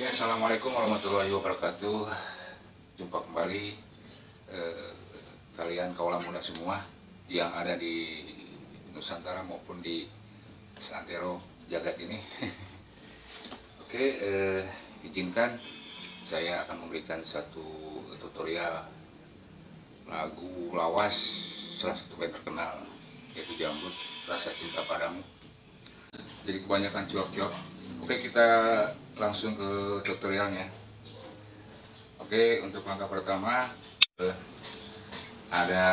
Oke, assalamualaikum warahmatullahi wabarakatuh. Jumpa kembali eh, kalian kaulah muda semua yang ada di Nusantara maupun di Santero jagat ini. Oke, eh, izinkan saya akan memberikan satu tutorial lagu lawas salah satu band terkenal yaitu Jambut Rasa Cinta Padamu. Jadi kebanyakan cuap-cuap. Oke, kita langsung ke tutorialnya. Oke, untuk langkah pertama eh, ada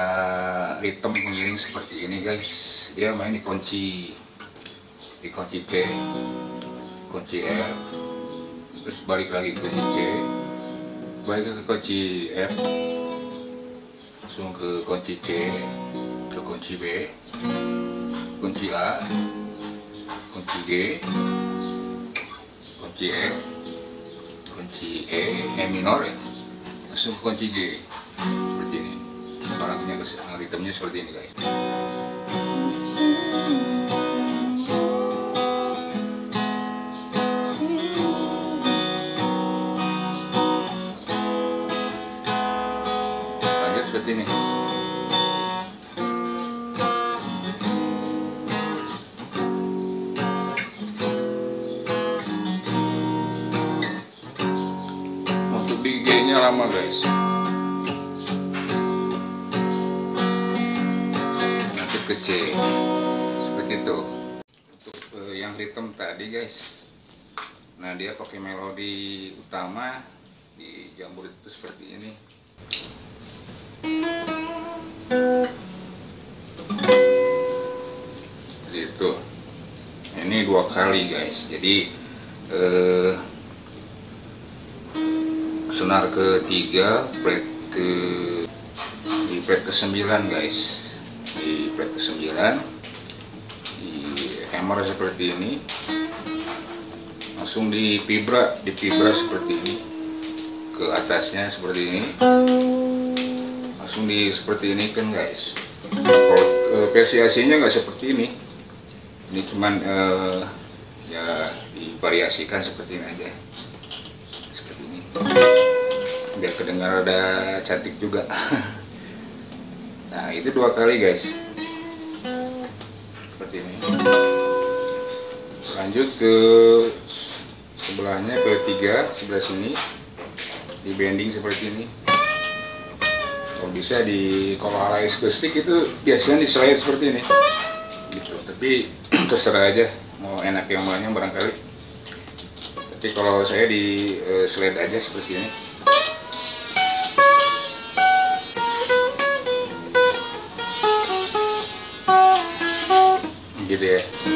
ritme pengiring seperti ini guys. Dia main di kunci di kunci C, kunci F, terus balik lagi ke kunci C, balik ke kunci F, langsung ke kunci C, ke kunci B, kunci A, kunci G, kunci E, kunci E, E minor ya, langsung ke kunci G, seperti ini. Lagunya ritmenya seperti ini guys. Lanjut seperti ini. Lama guys. Nanti ke C. Seperti itu. Untuk eh, yang ritme tadi guys. Nah, dia pakai melodi utama di jambur itu seperti ini. Jadi itu. Ini dua kali guys. Jadi eh, senar ketiga, fret ke di fret ke 9 guys. Di fret ke 9 di hammer seperti ini. Langsung di vibra, di vibra seperti ini. Ke atasnya seperti ini. Langsung di seperti ini kan guys. Kalau eh, versi AC-nya nggak seperti ini. Ini cuman eh, ya divariasikan seperti ini aja. Seperti ini biar kedengar ada cantik juga. Nah itu dua kali guys. Seperti ini. Lanjut ke sebelahnya ke tiga sebelah sini. Di bending seperti ini. Kalau bisa di kalau ala akustik itu biasanya di seperti ini. Gitu. Tapi terserah aja mau enak yang mana barangkali. Tapi kalau saya di eh, slide aja seperti ini gitu ya